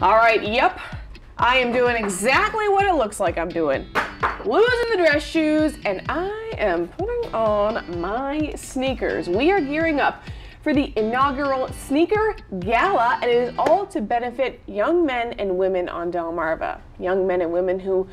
All right, yep. I am doing exactly what it looks like I'm doing. Losing the dress shoes, and I am putting on my sneakers. We are gearing up for the inaugural Sneaker Gala, and it is all to benefit young men and women on Delmarva. Young men and women who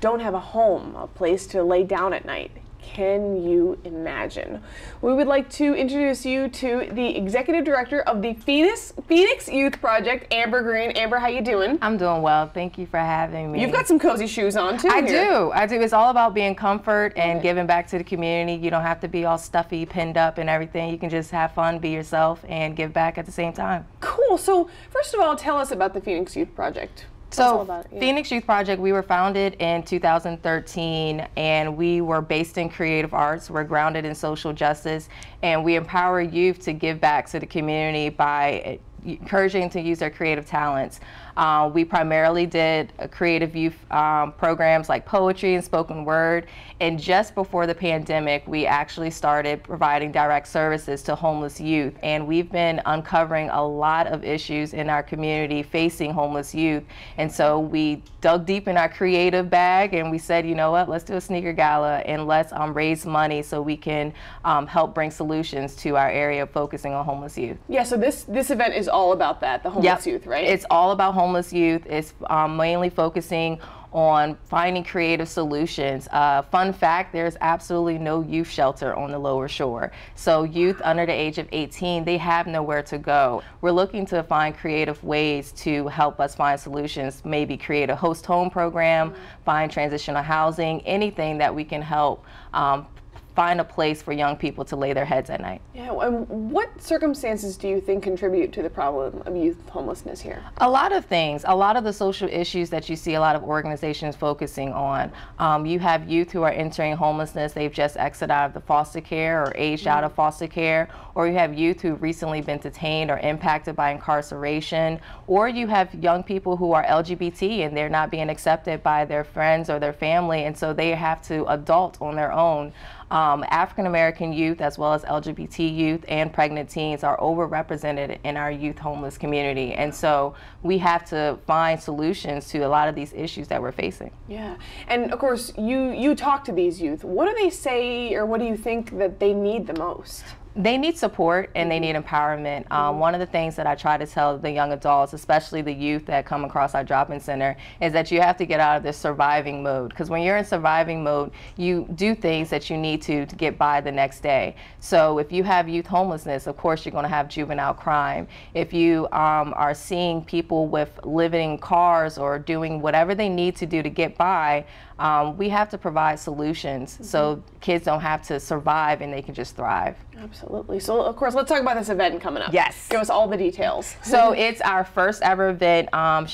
don't have a home, a place to lay down at night. Can you imagine? We would like to introduce you to the executive director of the Phoenix Phoenix Youth Project, Amber Green. Amber, how you doing? I'm doing well. Thank you for having me. You've got some cozy shoes on too. I here. do. I do. It's all about being comfort and giving back to the community. You don't have to be all stuffy, pinned up, and everything. You can just have fun, be yourself, and give back at the same time. Cool. So first of all, tell us about the Phoenix Youth Project. Tell us all So, about yeah. Phoenix Youth Project, we were founded in 2013 and we were based in creative arts. We're grounded in social justice and we empower youth to give back to the community by encouraging to use their creative talents. Uh, we primarily did uh, creative youth um, programs like poetry and spoken word. And just before the pandemic, we actually started providing direct services to homeless youth. And we've been uncovering a lot of issues in our community facing homeless youth. And so we dug deep in our creative bag and we said, you know what, let's do a sneaker gala and let's um, raise money so we can um, help bring solutions to our area focusing on homeless youth. Yeah. So this this event is all about that, the homeless youth, right? It's all about homeless youth. It's um, mainly focusing on finding creative solutions. Uh, fun fact, there's absolutely no youth shelter on the lower shore. So youth under the age of 18, they have nowhere to go. We're looking to find creative ways to help us find solutions, maybe create a host home program, find transitional housing, anything that we can help um, find a place for young people to lay their heads at night. yeah. And what circumstances do you think contribute to the problem of youth homelessness here? A lot of things, a lot of the social issues that you see a lot of organizations focusing on. Um, you have youth who are entering homelessness, they've just exited out of the foster care or aged out of foster care, or you have youth who've recently been detained or impacted by incarceration, or you have young people who are LGBT and they're not being accepted by their friends or their family, and so they have to adult on their own. Um, African American youth, as well as LGBT youth and pregnant teens, are overrepresented in our youth homeless community. And so we have to find solutions to a lot of these issues that we're facing. Yeah. And of course, you you talk to these youth. What do they say, or what do you think that they need the most? They need support and they need empowerment. Um, one of the things that I try to tell the young adults, especially the youth that come across our drop-in center, is that you have to get out of this surviving mode. Because when you're in surviving mode, you do things that you need to to get by the next day. So if you have youth homelessness, of course you're going to have juvenile crime. If you um, are seeing people with living cars or doing whatever they need to do to get by, um, we have to provide solutions so kids don't have to survive and they can just thrive. Absolutely. So of course, let's talk about this event coming up. Yes. Give us all the details. So it's our first ever event. Um,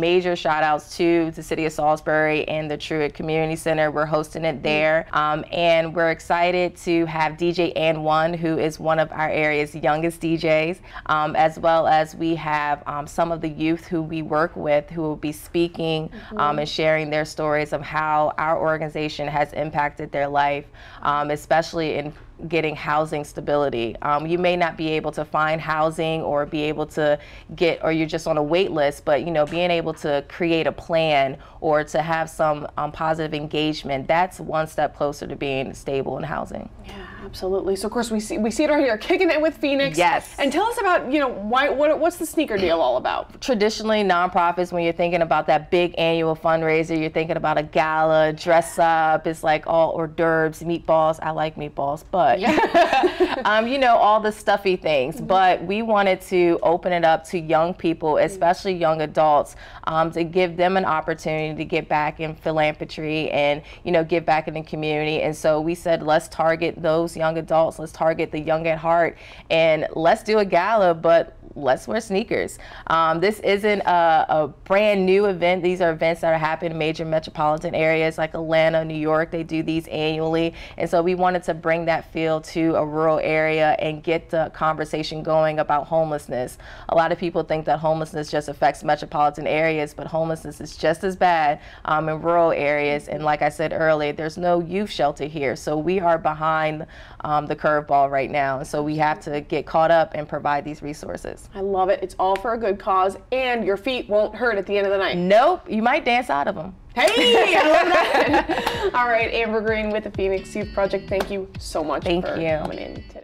major shout outs to the city of Salisbury and the Truitt Community Center. We're hosting it there. Um, and we're excited to have DJ Ann One, who is one of our area's youngest DJs, um, as well as we have um, some of the youth who we work with who will be speaking um, and sharing their stories of how our organization has impacted their life, um, especially in getting housing stability. Um, you may not be able to find housing or be able to get, or you're just on a wait list, but you know, being able to create a plan or to have some um, positive engagement, that's one step closer to being stable in housing. Yeah, absolutely. So of course we see we see it right here, kicking it with Phoenix. Yes. And tell us about you know why what what's the sneaker deal all about? Traditionally, nonprofits, when you're thinking about that big annual fundraiser, you're thinking about a gala, dress up, it's like all hors d'oeuvres, meatballs. I like meatballs, but um, you know, all the stuffy things. But we wanted to open it up to young people, especially young adults, um, to give them an opportunity to get back in philanthropy and, you know, give back in the community. And so we said, let's target those young adults, let's target the young at heart, and let's do a gala, but let's wear sneakers. Um, this isn't a, a brand new event. These are events that are happening in major metropolitan areas like Atlanta, New York. They do these annually. And so we wanted to bring that feel to a rural area and get the conversation going about homelessness. A lot of people think that homelessness just affects metropolitan areas, but homelessness is just as bad um, in rural areas. And like I said earlier, there's no youth shelter here. So we are behind um, the curveball right now. And so we have to get caught up and provide these resources. Dance. I love it. It's all for a good cause, and your feet won't hurt at the end of the night. Nope, you might dance out of them. Hey, I love that. all right, Amber Green with the Phoenix Youth Project. Thank you so much Thank for you. coming in today.